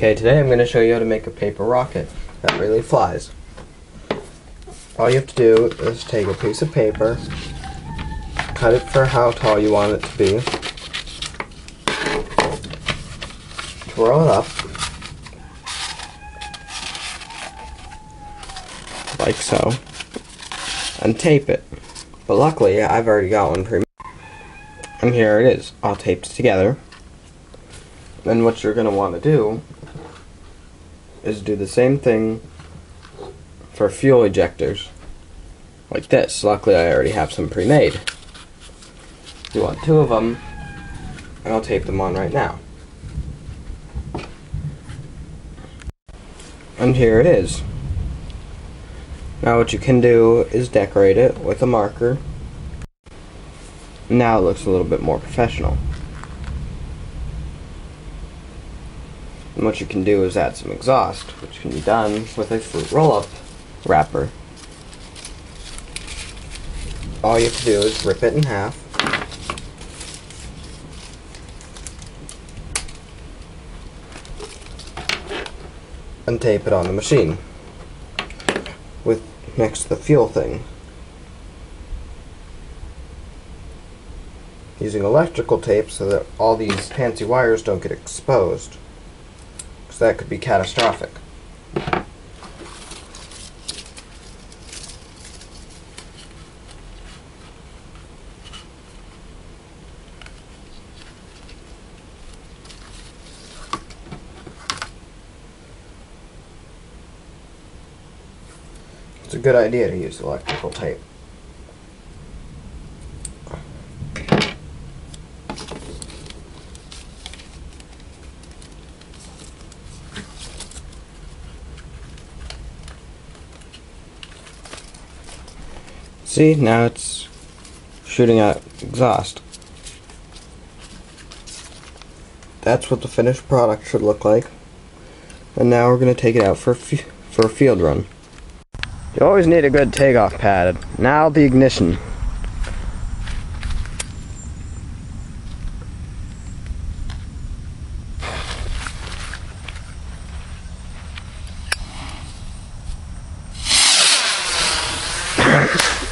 Okay, today I'm going to show you how to make a paper rocket that really flies. All you have to do is take a piece of paper, cut it for how tall you want it to be, twirl it up, like so, and tape it. But luckily, I've already got one pre And here it is, all taped together. Then what you're going to want to do is do the same thing for fuel ejectors. Like this. Luckily, I already have some pre-made. You want two of them, and I'll tape them on right now. And here it is. Now what you can do is decorate it with a marker. Now it looks a little bit more professional. And what you can do is add some exhaust, which can be done with a fruit roll-up wrapper. All you have to do is rip it in half. And tape it on the machine with next to the fuel thing. Using electrical tape so that all these fancy wires don't get exposed. That could be catastrophic. It's a good idea to use electrical tape. See, now it's shooting out exhaust. That's what the finished product should look like. And now we're going to take it out for a for a field run. You always need a good takeoff pad. Now the ignition.